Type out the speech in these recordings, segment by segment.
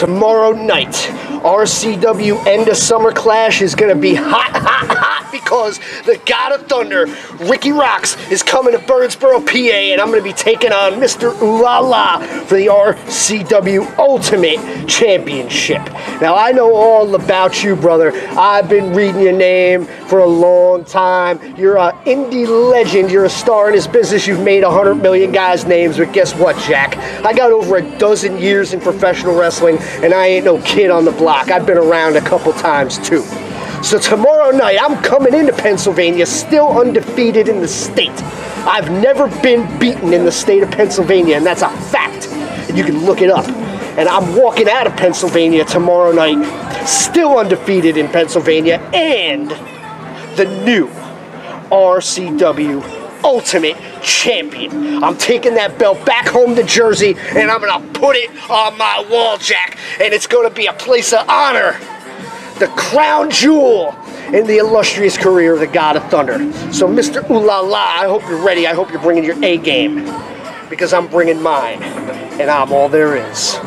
tomorrow night, RCW End of Summer Clash is going to be hot, hot, hot because the God of Thunder, Rikki Roxx, is coming to Birdsboro, PA, and I'm going to be taking on Mr. Ooh La La for the RCW Ultimate Championship. Now, I know all about you, brother. I've been reading your name for a long time. You're an indie legend. You're a star in this business. You've made a hundred million guys' names, but guess what, Jack? I got over a dozen years in professional wrestling, and I ain't no kid on the block. I've been around a couple times too. So tomorrow night, I'm coming into Pennsylvania, still undefeated in the state. I've never been beaten in the state of Pennsylvania, and that's a fact. And you can look it up. And I'm walking out of Pennsylvania tomorrow night, still undefeated in Pennsylvania, and the new RCW Ultimate Champion. I'm taking that belt back home to Jersey and I'm gonna put it on my wall, Jack. And it's gonna be a place of honor. The crown jewel in the illustrious career of the God of Thunder. So, Mr. Ooh La La, I hope you're ready. I hope you're bringing your A game. Because I'm bringing mine. And I'm all there is.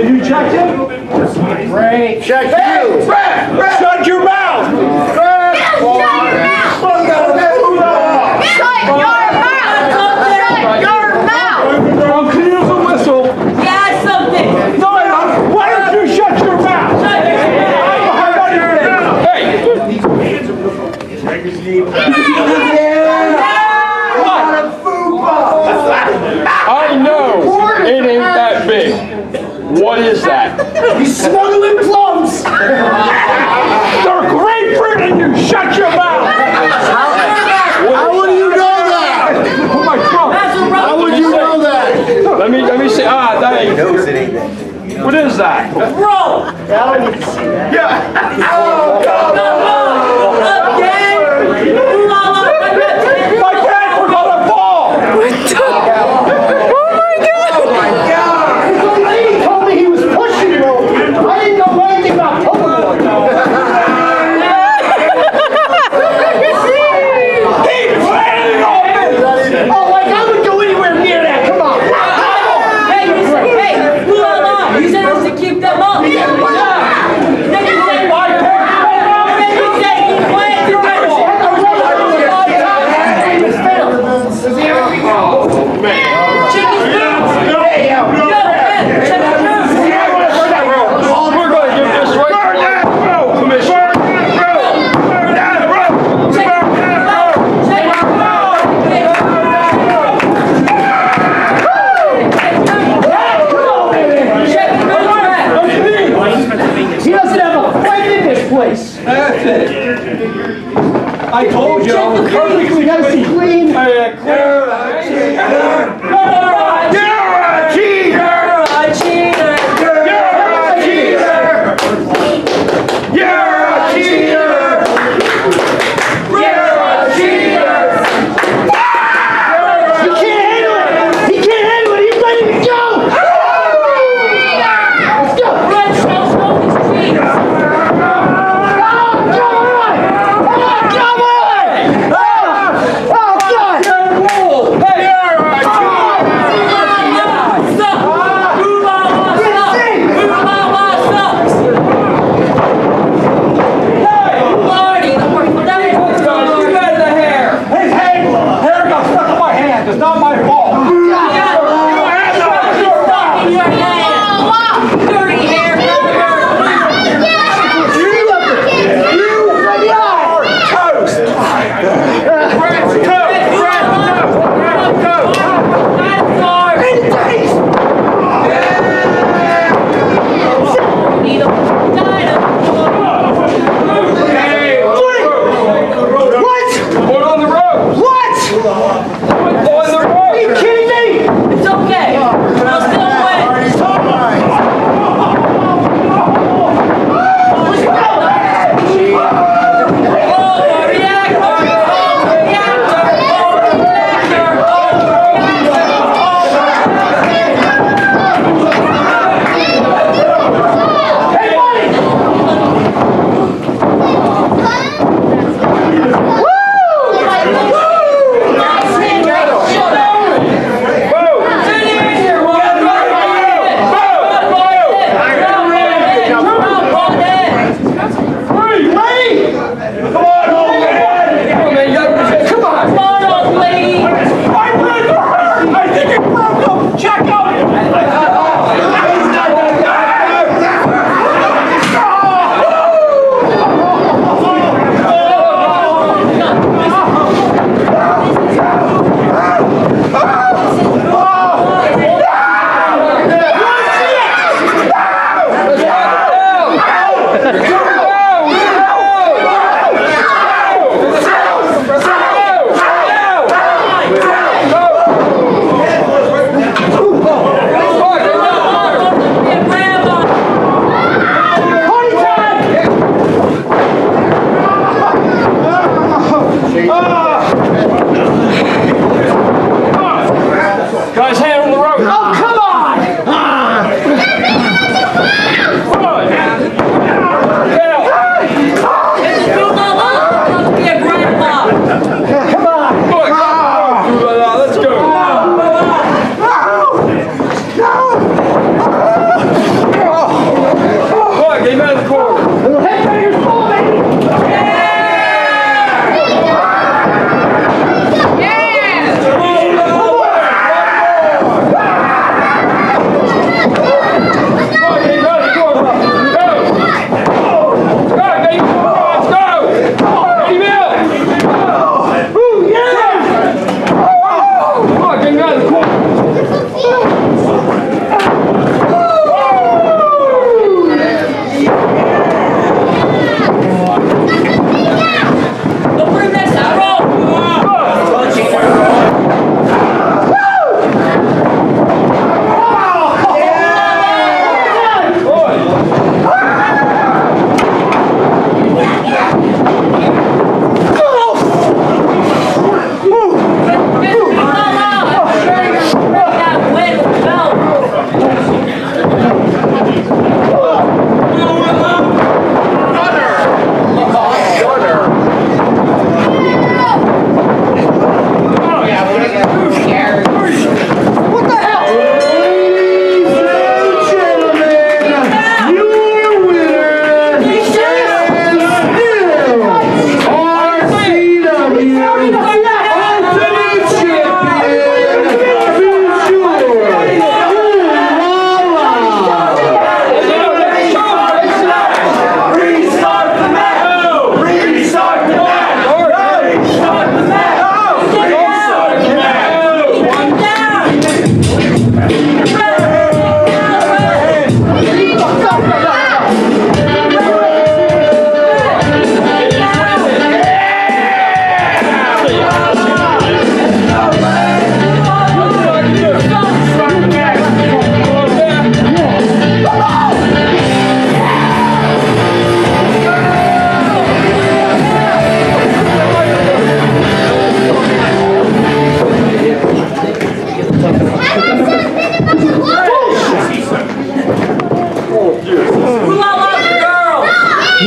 Did you check him? Great. Check hey. Brett, Brett. He's smuggling plums. They're grapefruit and you shut your mouth.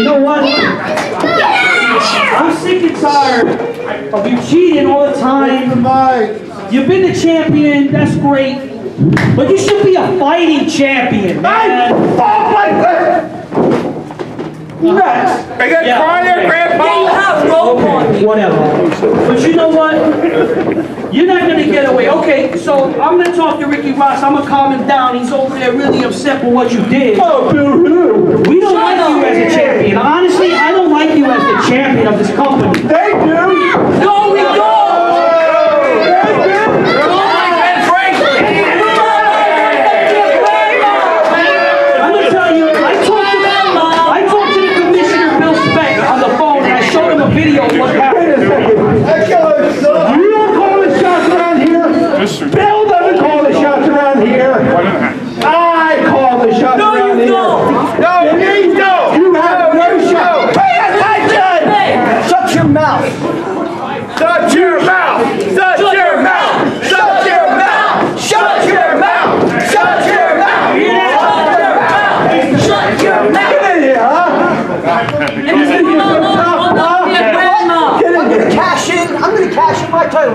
You know what? I'm sick and tired of you cheating all the time. You've been the champion, that's great. But you should be a fighting champion, man. Yes. Are yeah. crying there, Grandpa? They have rope on me. Whatever. But you know what? You're not going to get away. Okay, so I'm going to talk to Rikki Roxx. I'm going to calm him down. He's over there really upset with what you did. Oh, We don't Shut like up. you as a champion. Honestly, I don't like you as the champion of this company. Thank you. No, we don't.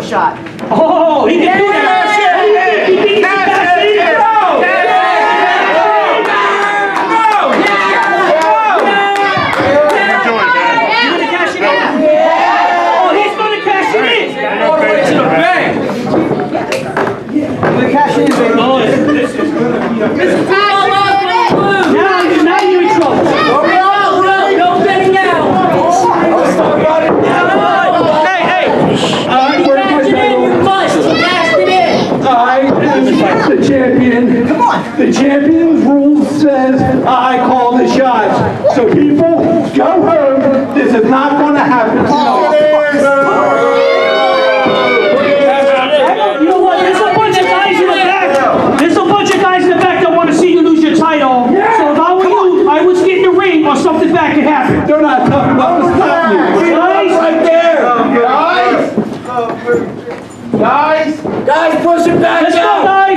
shot. Oh, he can yeah. do it. is that can happen. They're not tough enough to stop you. Guys, right there. Guys, guys, guys, push it back Let's. Go,